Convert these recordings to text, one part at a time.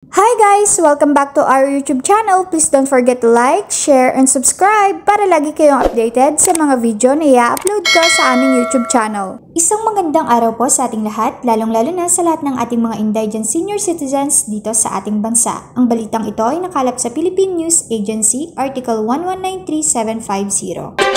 Hi guys! Welcome back to our YouTube channel. Please don't forget to like, share, and subscribe para lagi kayong updated sa mga video na i-upload ko sa aming YouTube channel. Isang magandang araw po sa ating lahat, lalong-lalo na sa lahat ng ating mga indigent senior citizens dito sa ating bansa. Ang balitang ito ay nakalap sa Philippine News Agency, Article 1193750.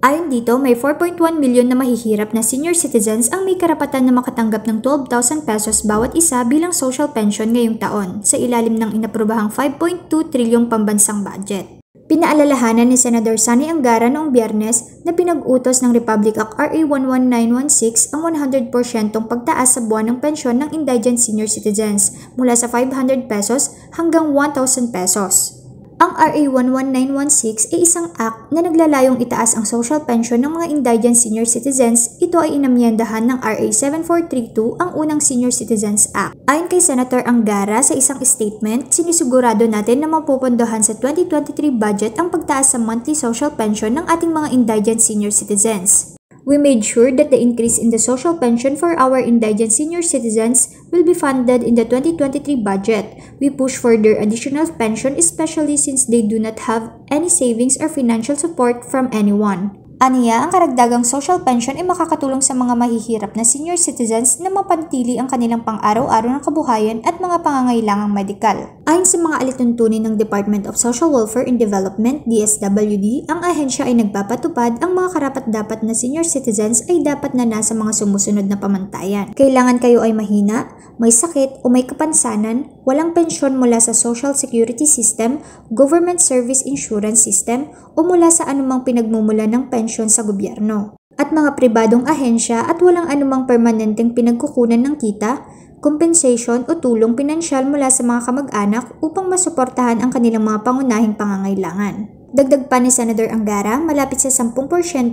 Ayon dito, may 4.1 milyon na mahihirap na senior citizens ang may karapatan na makatanggap ng 12,000 pesos bawat isa bilang social pension ngayong taon sa ilalim ng inaprobahang 5.2 trilyong pambansang budget. Pinaalalahanan ni Senador Sani Angara noong biyernes na pinag-utos ng Republic Act RA 11916 ang 100% pagtaas sa buwan ng pensyon ng indigent senior citizens mula sa 500 pesos hanggang 1,000 pesos. Ang RA 11916 ay isang act na naglalayong itaas ang social pension ng mga indigent senior citizens. Ito ay inamyendahan ng RA 7432, ang unang Senior Citizens Act. Ayon kay Senator Angara sa isang statement, sinisigurado natin na mapupundohan sa 2023 budget ang pagtaas sa monthly social pension ng ating mga indigent senior citizens. We made sure that the increase in the social pension for our indigent senior citizens will be funded in the 2023 budget. We push for their additional pension especially since they do not have any savings or financial support from anyone. Aniya, ang karagdagang social pension ay makakatulong sa mga mahihirap na senior citizens na mapantili ang kanilang pang-araw-araw ng kabuhayan at mga pangangailangang medikal. Ayon sa mga alituntunin ng Department of Social Welfare and Development, DSWD, ang ahensya ay nagpapatupad ang mga karapat-dapat na senior citizens ay dapat na nasa mga sumusunod na pamantayan. Kailangan kayo ay mahina, may sakit o may kapansanan, walang pensyon mula sa Social Security System, Government Service Insurance System o mula sa anumang pinagmumula ng pensyon sa gobyerno. At mga pribadong ahensya at walang anumang permanenteng pinagkukunan ng kita, compensation o tulong pinansyal mula sa mga kamag-anak upang masuportahan ang kanilang mga pangunahing pangangailangan. Dagdag pa ni Senator Angara, malapit sa 10%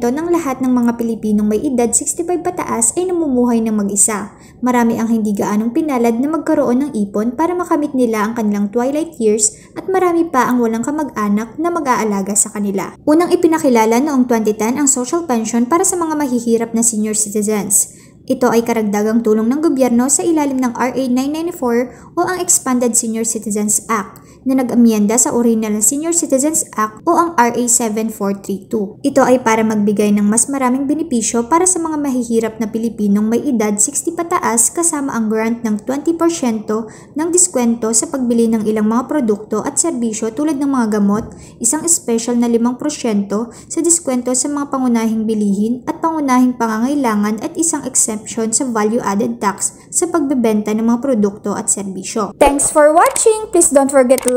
ng lahat ng mga Pilipinong may edad 65 pataas ay namumuhay ng mag-isa. Marami ang hindi gaanong pinalad na magkaroon ng ipon para makamit nila ang kanilang twilight years at marami pa ang walang kamag-anak na mag-aalaga sa kanila. Unang ipinakilala noong 2010 ang social pension para sa mga mahihirap na senior citizens. Ito ay karagdagang tulong ng gobyerno sa ilalim ng RA 994 o ang Expanded Senior Citizens Act na nag-amyenda sa original na Senior Citizens Act o ang RA 7432. Ito ay para magbigay ng mas maraming benepisyo para sa mga mahihirap na Pilipinong may edad 60 pataas kasama ang grant ng 20% ng diskwento sa pagbili ng ilang mga produkto at serbisyo tulad ng mga gamot, isang special na 5% sa diskwento sa mga pangunahing bilihin at pangunahing pangangailangan at isang exemption sa value-added tax sa pagbebenta ng mga produkto at serbisyo. Thanks for watching! Please don't forget to